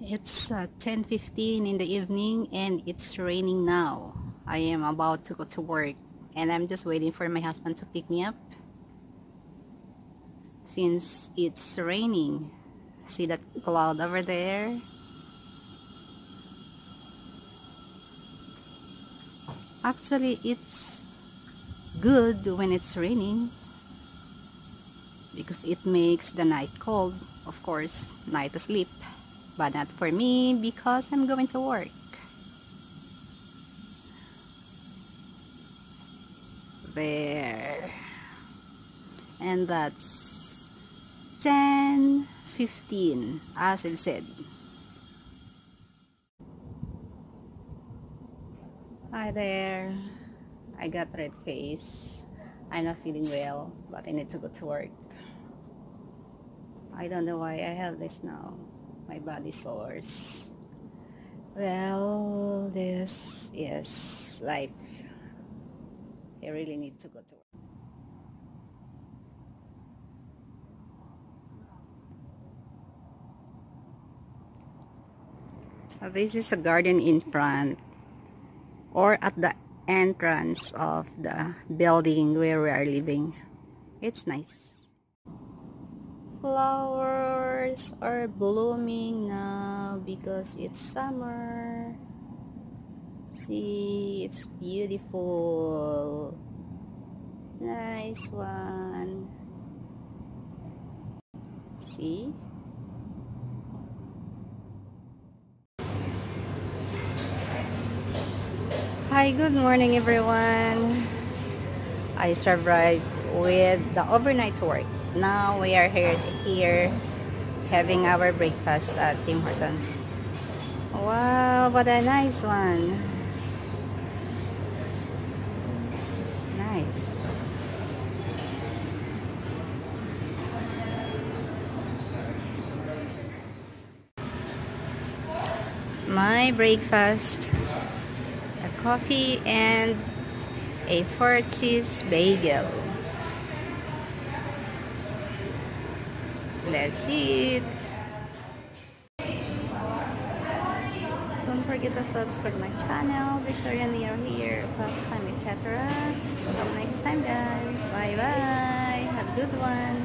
It's uh, 10.15 in the evening and it's raining now. I am about to go to work and I'm just waiting for my husband to pick me up. Since it's raining. See that cloud over there? Actually, it's good when it's raining because it makes the night cold. Of course, night asleep but not for me because I'm going to work. There. And that's 10, 15, as I said. Hi there. I got red face. I'm not feeling well, but I need to go to work. I don't know why I have this now my body sores well this is life. I really need to go to work. This is a garden in front or at the entrance of the building where we are living. It's nice flowers are blooming now because it's summer. See it's beautiful. Nice one. See? Hi good morning everyone. I survived with the overnight work now we are here here having our breakfast at Tim Hortons. Wow what a nice one. Nice. My breakfast a coffee and a four cheese bagel That's it. Don't forget to subscribe my channel, Victoria Neo here, past time, etc. Until next time guys. Bye bye. Have a good one.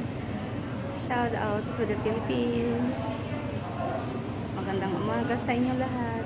Shout out to the Philippines. Magandang umaga sa inyo lahat.